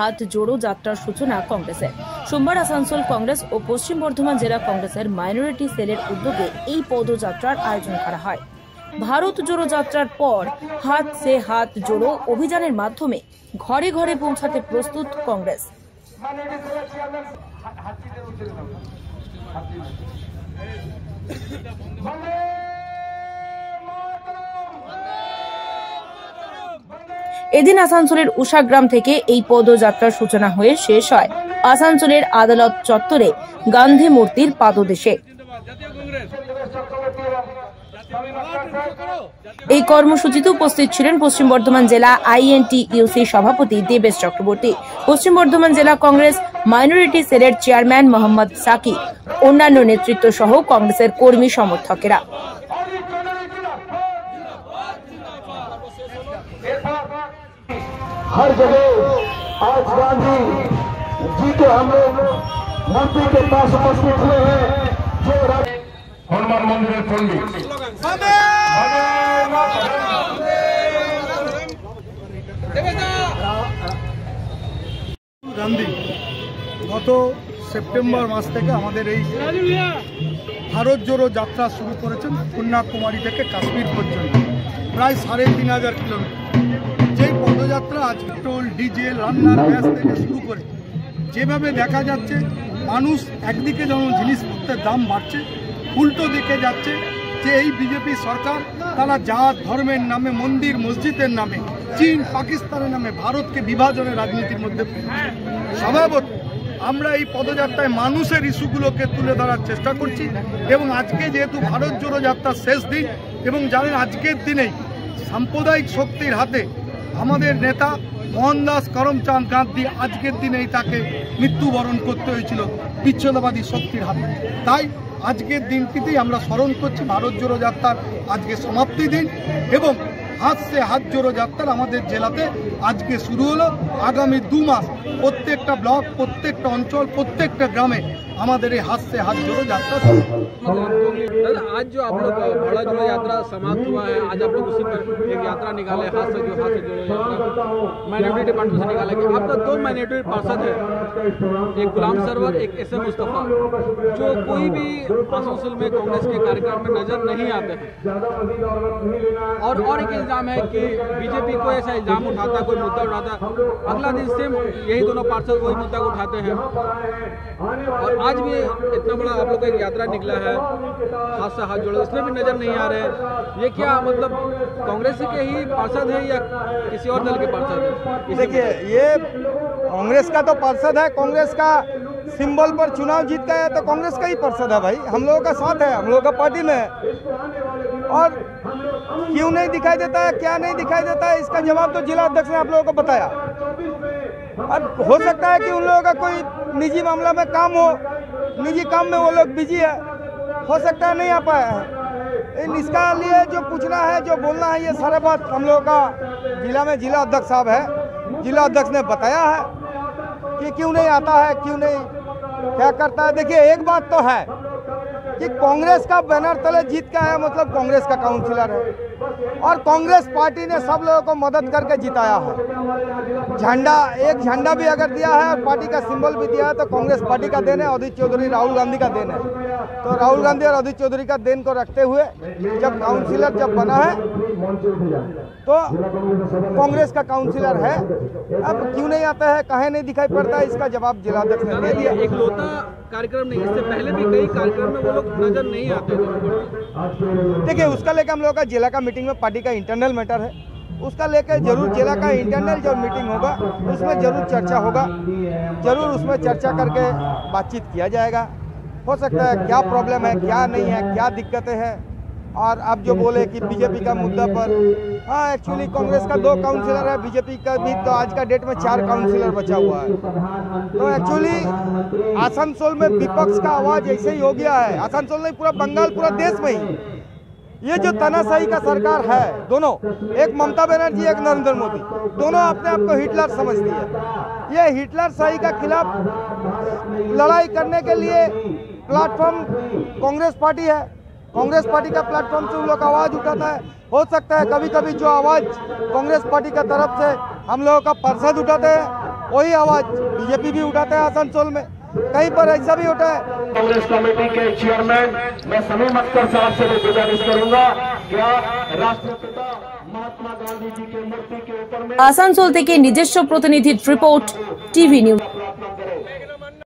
হাত জোড়ো যাত্রার সূচনা কংগ্রেসের সোমবার আসানসোল কংগ্রেস ও পশ্চিম বর্ধমান জেলা কংগ্রেসের মাইনরিটি সেলের উদ্যোগে এই পদযাত্রার আয়োজন করা হয়। ভারত জোড়ো যাত্রার পর হাত সে হাত জোড়ো অভিযানের মাধ্যমে ঘরে ঘরে পৌঁছাতে প্রস্তুত কংগ্রেস। এদিন আসানসোলের উষাগ্রাম থেকে এই পদযাত্রার সূচনা হয়ে শেষ হয়। আসানসোলের আদালত চত্বরে গান্ধী মূর্তির পাদদেশে। এই কর্মসূচিতে উপস্থিত ছিলেন পশ্চিম বর্ধমান জেলা আইএনটি ইউসি সভাপতি দেবেশ চক্রবর্তী, পশ্চিম বর্ধমান জেলা কংগ্রেস মাইনরিটি সেলের চেয়ারম্যান মোহাম্মদ সাকি, অন্যান্য নেতৃত্ব সহ কংগ্রেসের কর্মী সমর্থকেরা। हर जगह आज गांधी जी के हम लोग मूर्ति के पास उपस्थित हुए हैं जो राज- हनुमान मंदिर पंडित গান্ধী গত সেপ্টেম্বর মাস থেকে আমাদের এই ভারত জোড়ো যাত্রা শুরু করেছেন কন্যাকুমারী থেকে কাশ্মীর পর্যন্ত প্রায় সাড়ে তিন হাজার কিলোমিটার যেই পদযাত্রা আজ পেট্রোল, ডিজেল রান্নার গ্যাস থেকে শুরু করে যেভাবে দেখা যাচ্ছে, মানুষ একদিকে যেমন জিনিসপত্রের দাম বাড়ছে, উল্টো দিকে যাচ্ছে যে এই বিজেপি সরকার, তারা জাত, ধর্মের নামে, মন্দির, মসজিদের নামে, চীন, পাকিস্তানের নামে, ভারতকে বিভাজনের রাজনীতির মধ্যে স্বভাবত আমরা এই পদযাত্রায় মানুষের ইস্যুগুলোকে তুলে ধরার চেষ্টা করছি এবং আজকে যেহেতু ভারত জোড়ো যাত্রার শেষ দিন এবং জানেন আজকের দিনেই সাম্প্রদায়িক শক্তির হাতে আমাদের নেতা মোহনদাস করমচাঁদ গান্ধী আজকের দিনেই তাকে মৃত্যুবরণ করতে হয়েছিল বিচ্ছলবাদী শক্তির হাতে। তাই আজকের দিনটিতেই আমরা স্মরণ করছি ভারত জোড়ো যাত্রার আজকে সমাপ্তি দিন এবং হাত সে হাত জোড়ো যাত্রা আমাদের জেলাতে আজকে শুরু হলো আগামী দু মাস প্রত্যেকটা ব্লক প্রত্যেকটা অঞ্চল প্রত্যেকটা গ্রামে আমাদের এই হাত সে হাত জোড়ো যাত্রা শুরু হবে। दादा आज जो आप लोग बड़ा जोड़ो यात्रा समाप्त हुआ है आज आप लोग उसी पर एक यात्रा निकाले हाथ से जो हाथ से जोड़ो यात्रा माइनॉरिटी डिपार्टमेंट से निकाला गया आपका दो माइनॉरिटी पार्षद है एक गुलाम सरवर एक एस एम मुस्तफ़ा जो कोई भी आसनसोल में कांग्रेस के कार्यक्रम में नजर नहीं आते हैं और और एक इल्ज़ाम है कि बीजेपी को ऐसा इल्ज़ाम उठाता कोई मुद्दा उठाता अगला दिन सेम यही दोनों पार्षद वही मुद्दा उठाते हैं। और आज भी इतना बड़ा आप लोग का एक यात्रा निकला है हाथ से हाथ जोड़ो इसमें भी नज़र नहीं आ रहे ये क्या मतलब कांग्रेस के ही पार्षद है या किसी और दल के पार्षद है? देखिए, ये कांग्रेस का तो पार्षद है, कांग्रेस का सिंबल पर चुनाव जीत है तो कांग्रेस का ही पार्षद है भाई। हम लोगों का साथ है, हम लोगों का पार्टी में है। और क्यों नहीं दिखाई देता है, क्या नहीं दिखाई देता है, इसका जवाब तो जिला अध्यक्ष ने आप लोगों को बताया। अब हो सकता है कि उन लोगों का कोई निजी मामला में काम हो, निजी काम में वो लोग बिज़ी है। हो सकता है नहीं आ पाया है। इन इसका लिए जो पूछना है, जो बोलना है, ये सारा बात हम लोगों का जिला में जिला अध्यक्ष साहब है। जिला अध्यक्ष ने बताया है कि क्यों नहीं आता है, क्यों नहीं, क्या करता है। देखिए, एक बात तो है कि कांग्रेस का बैनर तले जीत के आया मतलब कांग्रेस का काउंसिलर है। और कांग्रेस पार्टी ने सब लोगों को मदद करके जिताया है। झंडा, एक झंडा भी अगर दिया है और पार्टी का सिंबल भी दिया है तो कांग्रेस पार्टी का देन है अधित चौधरी, राहुल गांधी का देन है। तो राहुल गांधी और अदित चौधरी का देन को रखते हुए जब काउंसिलर जब बना है तो कांग्रेस का काउंसिलर है। अब क्यों नहीं आता है? कहे नहीं दिखाई पड़ता इसका जवाब जिलाध्यक्ष ने दे दिया। एक लोता कार्यक्रम नहीं इससे पहले भी कई कार्यक्रम में वो लोग नज़र नहीं आते देखिए उसका लेकर हम लोग का जिला का मीटिंग में पार्टी का इंटरनल मैटर है। उसका लेकर ज़रूर जिला का इंटरनल जो मीटिंग होगा उसमें ज़रूर चर्चा होगा। ज़रूर उसमें चर्चा करके बातचीत किया जाएगा। हो सकता है क्या प्रॉब्लम है, क्या नहीं है, क्या दिक्कतें हैं? और अब जो बोले कि बीजेपी का मुद्दा पर हाँ एक्चुअली कांग्रेस का दो काउंसिलर है बीजेपी का भी तो आज का डेट में चार काउंसिलर बचा हुआ है। तो एक्चुअली आसनसोल में विपक्ष का आवाज़ ऐसे ही हो गया है। आसनसोल नहीं, पूरा बंगाल, पूरा देश में ही। ये जो तनाशाही का सरकार है, दोनों, एक ममता बनर्जी, एक नरेंद्र मोदी, दोनों अपने आप को हिटलर समझती है। ये हिटलर शाही का खिलाफ लड़ाई करने के लिए प्लेटफॉर्म कांग्रेस पार्टी है कांग्रेस पार्टी का प्लेटफॉर्म से उन लोग आवाज़ उठाता है हो सकता है कभी कभी जो आवाज़ कांग्रेस पार्टी का तरफ से हम लोगों का पार्षद उठाते हैं वही आवाज़ बीजेपी भी उठाते हैं आसनसोल में कहीं पर ऐसा भी होता है कांग्रेस कमेटी के चेयरमैन मैं समीम अख्तर साहब से भी गुजारिश करूंगा कि आप राष्ट्रपिता महात्मा गांधी जी की मूर्ति के ऊपर में আসানসোল থেকে নিজস্ব প্রতিনিধির রিপোর্ট টিভি নিউজ प्रार्थना